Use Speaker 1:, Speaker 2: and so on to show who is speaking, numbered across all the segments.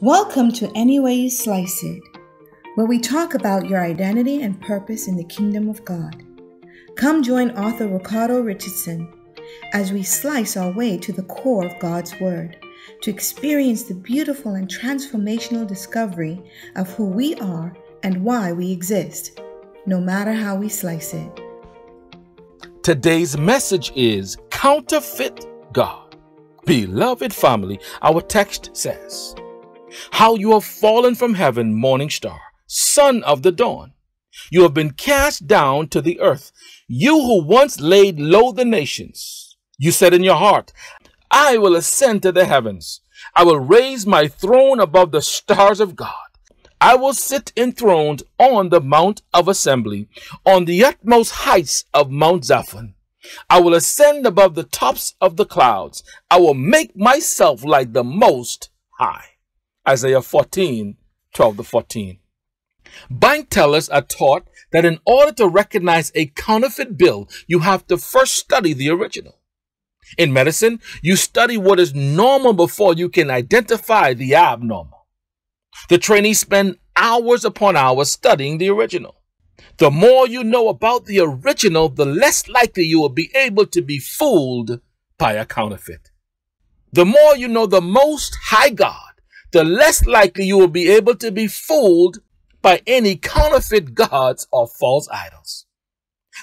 Speaker 1: Welcome to Any Way You Slice It, where we talk about your identity and purpose in the kingdom of God. Come join author Ricardo Richardson as we slice our way to the core of God's Word to experience the beautiful and transformational discovery of who we are and why we exist, no matter how we slice it.
Speaker 2: Today's message is Counterfeit God. Beloved family, our text says, How you have fallen from heaven, morning star, son of the dawn. You have been cast down to the earth, you who once laid low the nations. You said in your heart, I will ascend to the heavens. I will raise my throne above the stars of God. I will sit enthroned on the Mount of Assembly, on the utmost heights of Mount Zaphon. I will ascend above the tops of the clouds. I will make myself like the Most High. Isaiah 14, 12 to 14. Bank tellers are taught that in order to recognize a counterfeit bill, you have to first study the original. In medicine, you study what is normal before you can identify the abnormal. The trainees spend hours upon hours studying the original. The more you know about the original, the less likely you will be able to be fooled by a counterfeit. The more you know the Most High God, the less likely you will be able to be fooled by any counterfeit gods or false idols.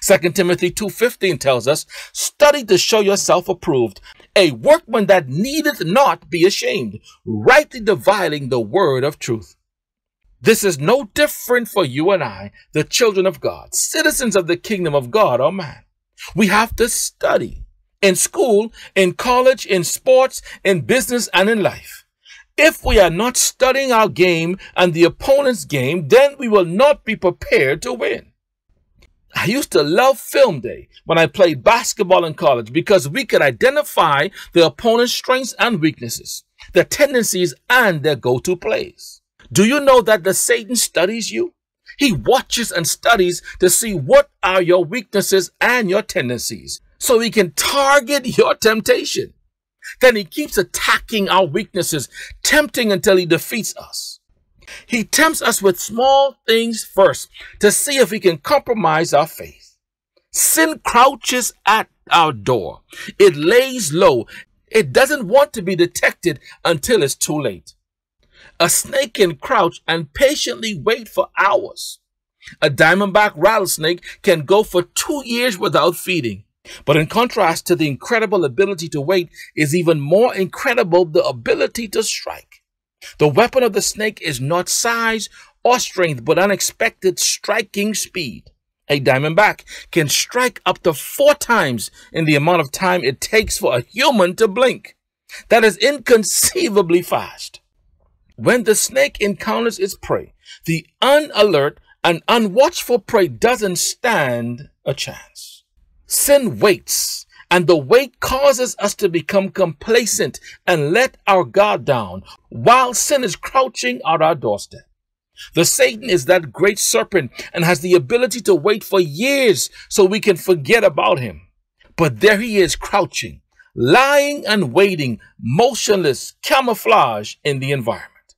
Speaker 2: 2 Timothy 2.15 tells us, Study to show yourself approved, a workman that needeth not be ashamed, rightly dividing the word of truth. This is no different for you and I, the children of God, citizens of the kingdom of God or man. We have to study in school, in college, in sports, in business, and in life. If we are not studying our game and the opponent's game, then we will not be prepared to win. I used to love film day when I played basketball in college because we could identify the opponent's strengths and weaknesses, their tendencies, and their go-to plays. Do you know that the Satan studies you? He watches and studies to see what are your weaknesses and your tendencies so he can target your temptation. Then he keeps attacking our weaknesses, tempting until he defeats us. He tempts us with small things first to see if he can compromise our faith. Sin crouches at our door. It lays low. It doesn't want to be detected until it's too late. A snake can crouch and patiently wait for hours. A diamondback rattlesnake can go for two years without feeding. But in contrast to the incredible ability to wait is even more incredible the ability to strike. The weapon of the snake is not size or strength, but unexpected striking speed. A diamondback can strike up to four times in the amount of time it takes for a human to blink. That is inconceivably fast. When the snake encounters its prey, the unalert and unwatchful prey doesn't stand a chance. Sin waits and the wait causes us to become complacent and let our guard down while sin is crouching at our doorstep. The Satan is that great serpent and has the ability to wait for years so we can forget about him. But there he is crouching, lying and waiting, motionless, camouflage in the environment.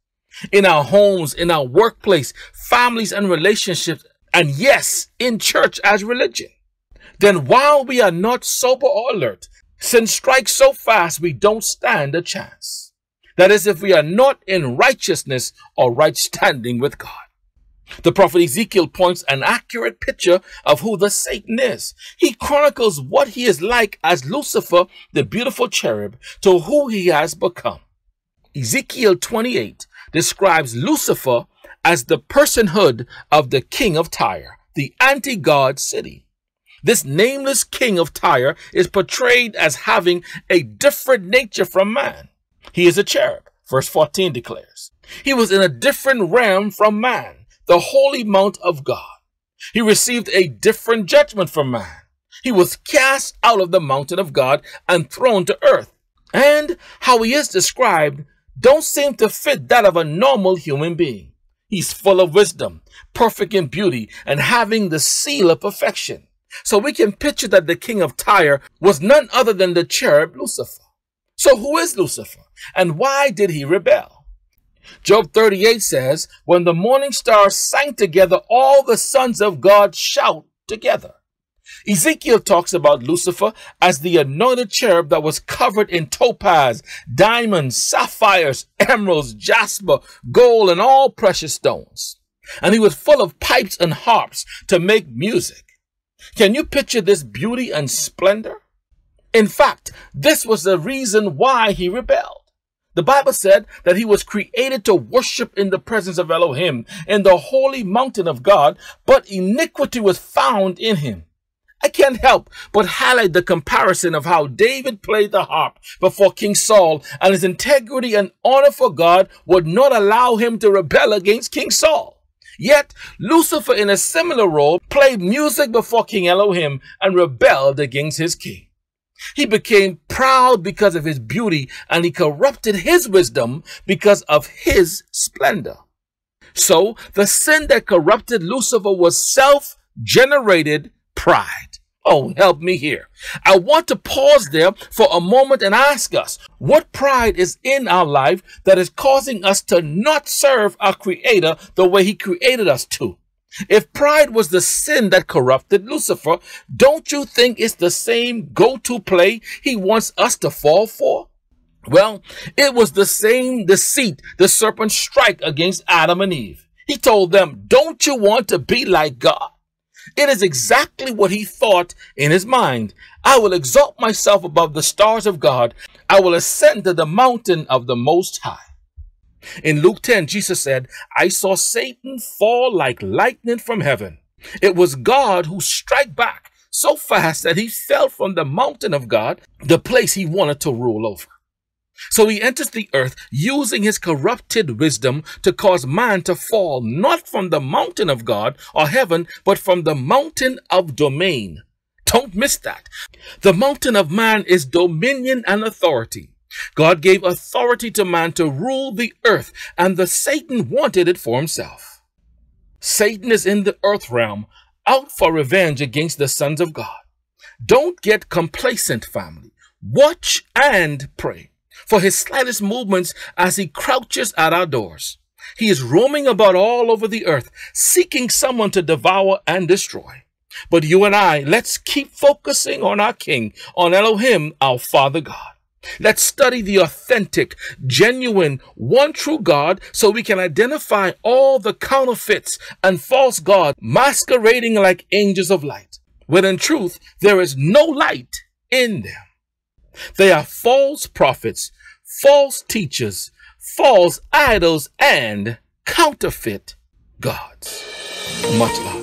Speaker 2: In our homes, in our workplace, families and relationships, and yes, in church as religion then while we are not sober or alert, sin strikes so fast we don't stand a chance. That is, if we are not in righteousness or right standing with God. The prophet Ezekiel points an accurate picture of who the Satan is. He chronicles what he is like as Lucifer, the beautiful cherub, to who he has become. Ezekiel 28 describes Lucifer as the personhood of the king of Tyre, the anti-God city. This nameless king of Tyre is portrayed as having a different nature from man. He is a cherub, verse 14 declares. He was in a different realm from man, the holy mount of God. He received a different judgment from man. He was cast out of the mountain of God and thrown to earth. And how he is described don't seem to fit that of a normal human being. He's full of wisdom, perfect in beauty, and having the seal of perfection. So we can picture that the king of Tyre was none other than the cherub Lucifer. So who is Lucifer? And why did he rebel? Job 38 says, When the morning stars sang together, all the sons of God shout together. Ezekiel talks about Lucifer as the anointed cherub that was covered in topaz, diamonds, sapphires, emeralds, jasper, gold, and all precious stones. And he was full of pipes and harps to make music. Can you picture this beauty and splendor? In fact, this was the reason why he rebelled. The Bible said that he was created to worship in the presence of Elohim in the holy mountain of God, but iniquity was found in him. I can't help but highlight the comparison of how David played the harp before King Saul and his integrity and honor for God would not allow him to rebel against King Saul. Yet Lucifer in a similar role played music before King Elohim and rebelled against his king. He became proud because of his beauty and he corrupted his wisdom because of his splendor. So the sin that corrupted Lucifer was self-generated pride. Oh, help me here. I want to pause there for a moment and ask us what pride is in our life that is causing us to not serve our Creator the way He created us to. If pride was the sin that corrupted Lucifer, don't you think it's the same go to play He wants us to fall for? Well, it was the same deceit the serpent strike against Adam and Eve. He told them, Don't you want to be like God? It is exactly what he thought in his mind. I will exalt myself above the stars of God. I will ascend to the mountain of the Most High. In Luke 10, Jesus said, I saw Satan fall like lightning from heaven. It was God who struck back so fast that he fell from the mountain of God, the place he wanted to rule over. So he enters the earth using his corrupted wisdom to cause man to fall not from the mountain of God or heaven, but from the mountain of domain. Don't miss that. The mountain of man is dominion and authority. God gave authority to man to rule the earth, and the Satan wanted it for himself. Satan is in the earth realm, out for revenge against the sons of God. Don't get complacent, family. Watch and pray for his slightest movements as he crouches at our doors. He is roaming about all over the earth, seeking someone to devour and destroy. But you and I, let's keep focusing on our King, on Elohim, our Father God. Let's study the authentic, genuine, one true God so we can identify all the counterfeits and false gods masquerading like angels of light, when in truth there is no light in them. They are false prophets, false teachers, false idols, and counterfeit gods. Much love.